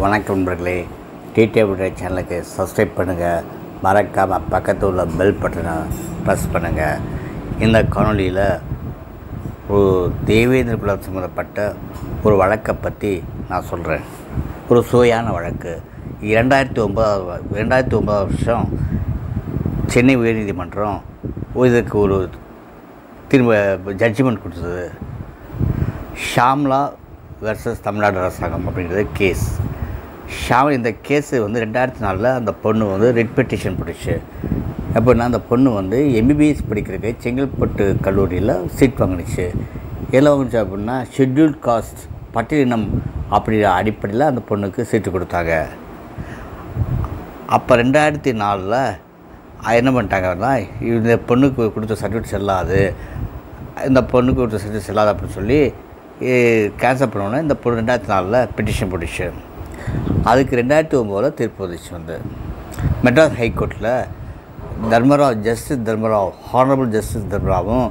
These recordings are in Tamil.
வணக்கம் நண்பர்களே. டிடிவி சேனலுக்கு சப்ஸ்கிரைப் பண்ணுங்கள் மறக்காமல் பக்கத்தில் உள்ள பெல் பட்டனை ப்ரெஸ் பண்ணுங்கள் இந்த காணொலியில் ஒரு தேவேந்திர குலம் சம்மந்தப்பட்ட ஒரு வழக்கை பற்றி நான் சொல்கிறேன் ஒரு சுவையான வழக்கு. இரண்டாயிரத்தி ஒன்பதாவது ரெண்டாயிரத்தி ஒன்பதாவது வருஷம் சென்னை உயர்நீதிமன்றம் இதுக்கு ஒரு திரும்ப ஜட்ஜ்மெண்ட் கொடுத்தது. ஷாம்லா வெர்சஸ் தமிழ்நாடு அரசாங்கம் அப்படிங்கிறது கேஸ் ஷாம் இந்த கேஸு வந்து ரெண்டாயிரத்தி நாலில் அந்த பொண்ணு வந்து ரெட் பெட்டிஷன் பிடிச்சி எப்படின்னா அந்த பொண்ணு வந்து எம்பிபிஎஸ் படிக்கிறதுக்கு செங்கல்பட்டு கல்லூரியில் சீட் வாங்கினுச்சு. எதில் வாங்கிச்சு அப்படின்னா ஷெட்யூல்ட் காஸ்ட் பட்டியலினம் அப்படிங்கிற அடிப்படையில் அந்த பொண்ணுக்கு சீட்டு கொடுத்தாங்க. அப்போ ரெண்டாயிரத்தி நாலில் என்ன பண்ணிட்டாங்கன்னா இந்த பொண்ணுக்கு கொடுத்த சர்டிஃபிகேட் செல்லாது. இந்த பொண்ணுக்கு கொடுத்த சர்டிஃபிகேட் செல்லாது அப்படின்னு சொல்லி கேன்சல் பண்ணோன்னே இந்த பொண்ணு ரெண்டாயிரத்தி நாலில் பெட்டிஷன் போட்டுச்சு. அதுக்கு ரெண்டாயிரத்தி ஒம்போதில் தீர்ப்பு வந்துச்சு வந்து மெட்ராஸ் ஹைகோர்ட்டில் Dharmarao justice Dharmarao honourable justice தர்மராவும்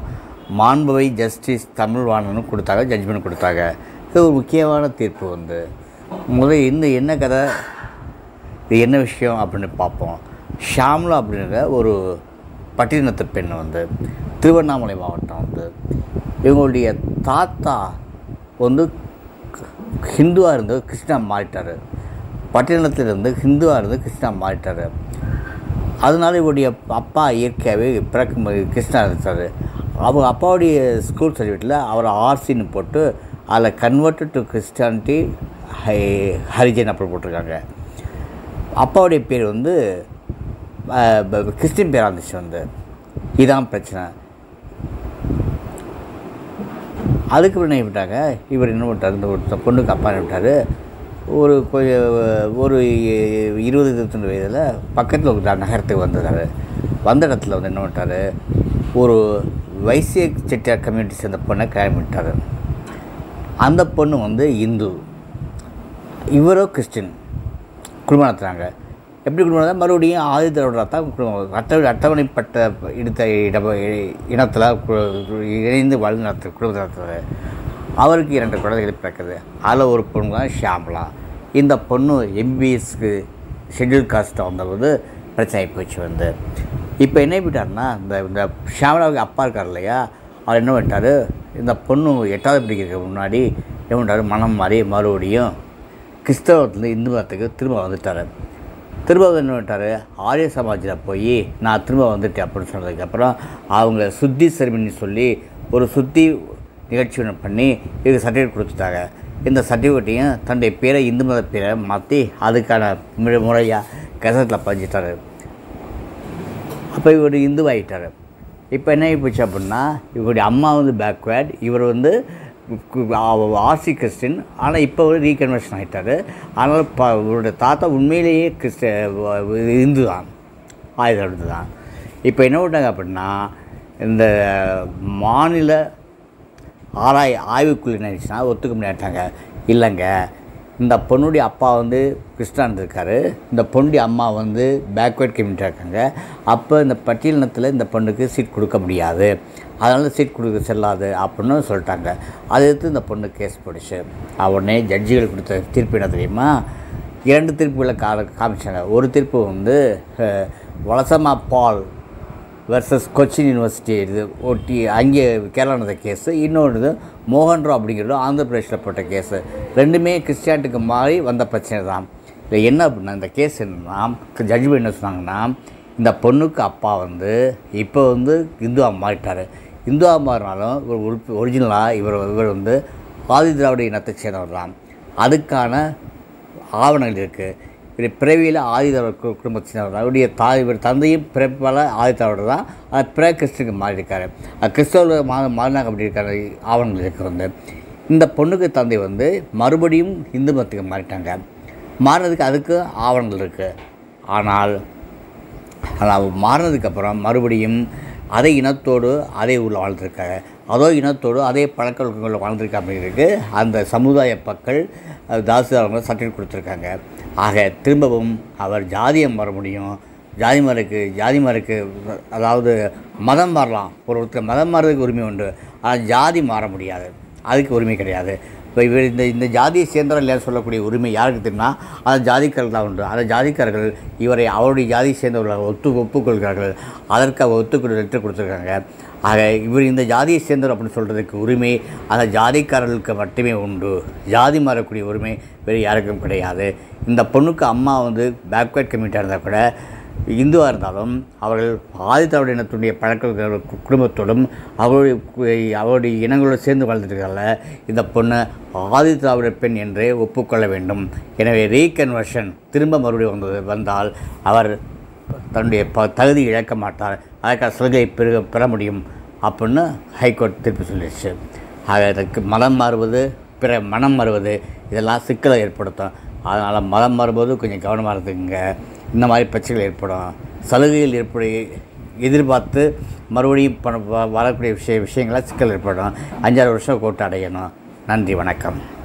மாண்பவை ஜஸ்டிஸ் தமிழ்வாணனும் கொடுத்தாங்க ஜட்ஜ்மெண்ட் கொடுத்தாங்க. இது ஒரு முக்கியமான தீர்ப்பு வந்து. முதல்ல இந்த என்ன கதை? இது என்ன விஷயம் அப்படின்னு பார்ப்போம். ஷாம்லா அப்படிங்கிற ஒரு பட்டினத்து பெண் வந்து திருவண்ணாமலை மாவட்டம் வந்து. இவங்களுடைய தாத்தா வந்து ஹிந்துவாக இருந்து கிருஷ்ணா மாறிட்டார். பட்டினத்திலிருந்து ஹிந்துவாக இருந்து கிருஷ்ணா மாறிட்டார். அதனால இவருடைய அப்பா இயற்கையாகவே பிறக்கும் கிருஷ்ணா இருந்தார் அவங்க அப்பாவுடைய ஸ்கூல் சர்டிஃபிகேட்டில் அவர் ஆர்சின்னு போட்டு அதில் கன்வெர்ட் டு கிறிஸ்டானிட்டி ஹை ஹரிஜன் அப்படி போட்டிருக்காங்க. அப்பாவுடைய பேர் வந்து கிறிஸ்டின் பேராக இருந்துச்சு வந்து. இதுதான் பிரச்சனை. அதுக்கு பின்ன என்ன விட்டாங்க இவர் என்ன பண்ணிட்டார்? இந்த ஒரு பொண்ணுக்கு அப்பா விட்டார். ஒரு ஒரு இருபது இருபத்தொன்று வயதில் பக்கத்தில் ஒரு நகரத்துக்கு வந்தார் வந்த இடத்துல வந்து என்ன பண்ணிட்டாரு? ஒரு வைசிய செட்டியார் கம்யூனிட்டி சேர்ந்த பொண்ணை கல்யாணம் விட்டார் அந்த பொண்ணு வந்து இந்து. இவரோ கிறிஸ்டின். குடும்பம் நடத்துகிறாங்க எப்படி குடும்பம் நடத்தா மறுபடியும் ஆதித்தரோட தான் குடும்பம் அட்ட அட்டவணைப்பட்ட இடத்த இட இனத்தில் இணைந்து வாழ்ந்து நடத்து குடும்பத்தை நடத்துறது. அவருக்கு இரண்டு குழந்தைகள் பிறக்குது. அதில் ஒரு பொண்ணு தான் ஷியாமலா. இந்த பொண்ணு எம்பிஎஸ்க்கு ஷெட்யூல் காஸ்ட்டை வந்தபோது பிரச்சனை போச்சு வந்து. இப்போ என்ன பண்ணிட்டாருன்னா இந்த இந்த ஷியாமலாவுக்கு அப்பா இருக்கார் இல்லையா? அவர் என்ன பண்ணிட்டாரு? இந்த பொண்ணு எட்டாவது படிக்கிறதுக்கு முன்னாடி என்ன பண்ணிட்டாரு? மனம் மாறி மறுபடியும் கிறிஸ்தவத்துலேருந்து இந்து மதத்துக்கு திரும்ப வந்துட்டார். திரும்ப என்ன பண்ணிட்டாரு? ஆரிய சமாஜில் போய் நான் திரும்ப வந்துட்டேன் அப்படின்னு சொன்னதுக்கப்புறம் அவங்க சுத்தி செரிமனி சொல்லி ஒரு சுத்தி நிகழ்ச்சி ஒன்று பண்ணி இதுக்கு சர்டிஃபிகேட் கொடுத்துட்டாங்க. இந்த சர்டிஃபிகேட்டையும் தன்னுடைய பேரை இந்து மத பேரை மாற்றி அதுக்கான முறையாக கசத்தில் பதிஞ்சிட்டாரு. அப்போ இவர் இந்துவாகிட்டார் இப்போ என்ன ஆகி போச்சு அப்படின்னா இவருடைய அம்மா வந்து பேக்வேர்ட் இவர் வந்து ஆர்சி கிறிஸ்டின். ஆனால் இப்போ வந்து ரீகன்வர்ஷன் ஆகிட்டார் ஆனால் ப இவருடைய தாத்தா உண்மையிலேயே கிறிஸ்ட இந்து தான் ஆயுதம் தான் இப்போ என்ன பண்ணிட்டாங்க அப்படின்னா இந்த மாநில ஆராய் ஆய்வுக்குள்ள என்ன ஒத்துக்க முடியாட்டாங்க. இல்லைங்க. இந்த பொண்ணுடைய அப்பா வந்து கிறிஸ்டான் இருக்கார். இந்த பொண்ணுடைய அம்மா வந்து பேக்வேர்ட் கம்யூனிட்டி இருக்காங்க. அப்போ இந்த பட்டியலினத்தில் இந்த பொண்ணுக்கு சீட் கொடுக்க முடியாது. அதனால் சீட் கொடுக்க செல்லாது அப்படின்னு சொல்லிட்டாங்க. அதை எடுத்து இந்த பொண்ணு கேஸ் போடுச்சு உடனே ஜட்ஜிகள் கொடுத்த தீர்ப்பு என்ன தெரியுமா? இரண்டு தீர்ப்புகளை கா காமிச்சாங்க. ஒரு தீர்ப்பு வந்து அஹ், Valsamma Paul versus Cochin university இது ஒட்டி அங்கே கேரளா நடந்த கேஸு இன்னொன்று மோகன்ராவ் அப்படிங்கிறது ஆந்திர பிரதேசில் போட்ட கேஸு ரெண்டுமே கிறிஸ்டியானிட்டுக்கு மாறி வந்த பிரச்சனை தான். இல்லை என்ன அப்படின்னா இந்த கேஸ் என்னன்னா ஜட்ஜ்மெண்ட் என்ன சொன்னாங்கன்னா இந்த பொண்ணுக்கு அப்பா வந்து இப்போ வந்து இந்துவாக மாறிட்டார். இந்துவாக மாறினாலும் இவர் ஒரிஜினலாக இவர் இவர் வந்து ஆதி திராவிட இனத்தை சேர்ந்தவர் தான். அதுக்கான ஆவணங்கள் இருக்குது பிறவியில் ஆதிதவர் குடும்பத்தினர் தான் தாய் இவர் தந்தையும் பிறப்பால் ஆதித்தவர் தான். பிற கிறிஸ்துக்கு மாறியிருக்காரு. அது கிறிஸ்தவர்கள் மா மாறினாங்க அப்படி இருக்காரு ஆவணங்கள் இருக்கு வந்து இந்த பொண்ணுக்கு தந்தை வந்து மறுபடியும் இந்து மதத்துக்கு மாறிட்டாங்க. மாறினதுக்கு அதுக்கு ஆவணங்கள் இருக்குது ஆனால் ஆனால் மாறினதுக்கப்புறம் மறுபடியும் அதே இனத்தோடு அதே ஊரில் வாழ்ந்துருக்காங்க அதோ இனத்தோடு அதே பழக்க வழக்கங்களில் வாழ்ந்துருக்கா இருக்குது அந்த சமுதாய மக்கள் அஹ், தாசிதாரங்க சர்டிஃபிகேட் கொடுத்துருக்காங்க. ஆக திரும்பவும் அவர் ஜாதியம் வர முடியும். ஜாதி ஜாதிமருக்கு ஜாதி அதாவது மதம் மாறலாம். ஒரு ஒருத்தர் மதம் மாறுறதுக்கு உரிமை உண்டு. ஆனால் ஜாதி மாற முடியாது. அதுக்கு உரிமை கிடையாது. இப்போ இவர் இந்த இந்த ஜாதியை சேர்ந்தவர் இல்லையா சொல்லக்கூடிய உரிமை யாருக்கு தெரியும்னா அந்த ஜாதிக்காரர்கள் தான் உண்டு. அந்த ஜாதிக்காரர்கள் இவரை அவருடைய ஜாதியை சேர்ந்தவர்கள் ஒத்து ஒப்புக்கொள்கிறார்கள். அதற்கு அவர் ஒத்துக்கொடு லெட்டர் கொடுத்துருக்காங்க. ஆக இவர் இந்த ஜாதியை சேர்ந்தவர் அப்படின்னு சொல்கிறதுக்கு உரிமை அந்த ஜாதிக்காரர்களுக்கு மட்டுமே உண்டு. ஜாதி மாறக்கூடிய உரிமை வேறு யாருக்கும் கிடையாது. இந்த பொண்ணுக்கு அம்மா வந்து பேக்வேர்ட் கம்யூனிட்டியாக இருந்தால் கூட இந்துவாக இருந்தாலும் அவர்கள் ஆதித்தாவுடைய இனத்துடைய பழக்க குடும்பத்தோடும் அவருடைய அவருடைய இனங்களோடு சேர்ந்து வாழ்ந்துருக்கால இந்த பொண்ணை ஆதித்தாவுடைய பெண் என்றே ஒப்புக்கொள்ள வேண்டும். எனவே ரீகன்வர்ஷன் திரும்ப மறுபடியும் வந்தது வந்தால் அவர் தன்னுடைய ப தகுதி இழக்க மாட்டார். அதற்காக சலுகை பெற பெற முடியும் அப்படின்னு ஹைகோர்ட் தீர்ப்பு சொல்லிடுச்சு ஆக அதற்கு மதம் மாறுவது பிற மனம் மாறுவது இதெல்லாம் சிக்கலை ஏற்படுத்தும். அதனால் மதம் மாறும்போது கொஞ்சம் கவனமாக இருக்குங்க இந்த மாதிரி பிரச்சனைகள் ஏற்படும். சலுகைகள் ஏற்படி எதிர்பார்த்து மறுபடியும் பண வ- வரக்கூடிய விஷய விஷயங்களாக சிக்கல் ஏற்படும். அஞ்சாறு வருஷம் கோர்ட்டு அடையணும். நன்றி வணக்கம்.